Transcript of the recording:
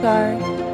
guard.